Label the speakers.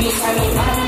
Speaker 1: Misa mi madre.